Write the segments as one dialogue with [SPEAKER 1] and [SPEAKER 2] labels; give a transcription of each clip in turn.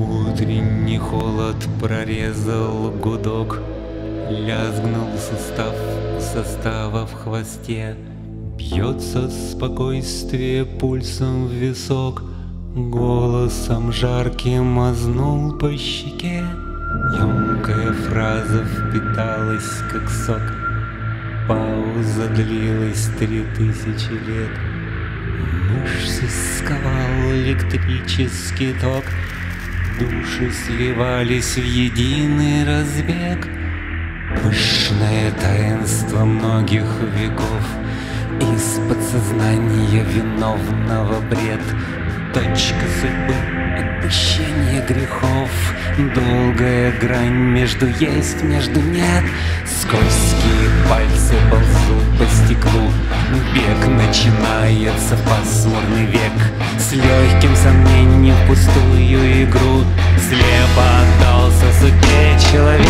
[SPEAKER 1] Утренний холод прорезал гудок, Лязгнул сустав состава в хвосте, Бьется спокойствие пульсом в висок, Голосом жарким мазнул по щеке. Емкая фраза впиталась, как сок, Пауза длилась три тысячи лет. Мышцы сковал электрический ток, Души сливались в единый разбег. Пышное таинство многих веков Из подсознания виновного бред. Точка судьбы, отпущение грехов. Долгая грань между есть, между нет Скользкие пальцы ползут по стеклу. Бег начинается пасмурный век С легким сомнением в пустую игру. Слепо отдался судьбе человек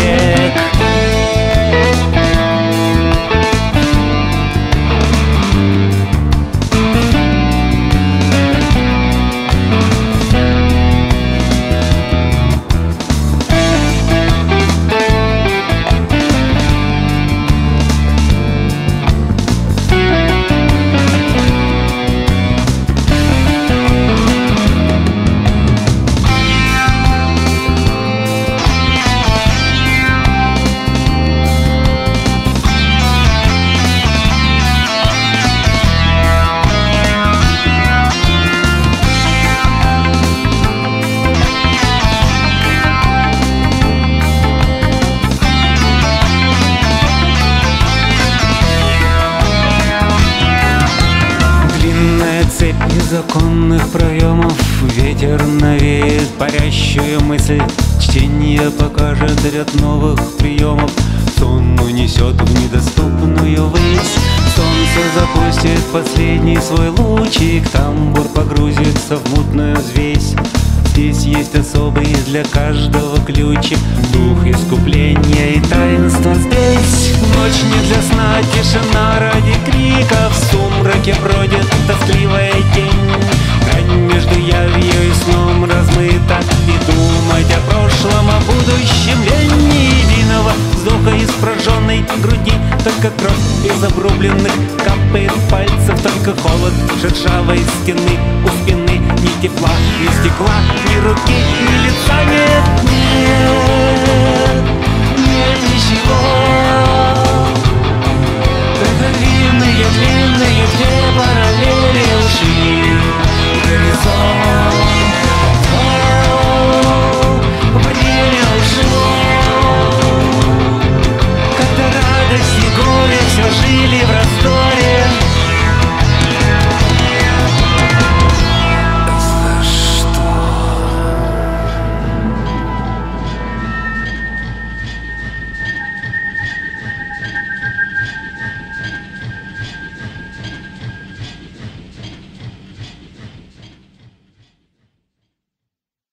[SPEAKER 1] незаконных проемов. Ветер навеет парящую мысль. Чтение покажет ряд новых приемов. Сон унесет в недоступную высь Солнце запустит последний свой лучик. Тамбур погрузится в мутную взвесь. Здесь есть особый для каждого ключик. Дух искупления и таинства здесь. Ночь не для сна, тишина ради криков. В сумраке бродит только кровь из обрубленных Капает пальцев только холод шершавой стены. У спины ни тепла, ни стекла, ни руки, ни лица нет Нет, нет, нет ничего.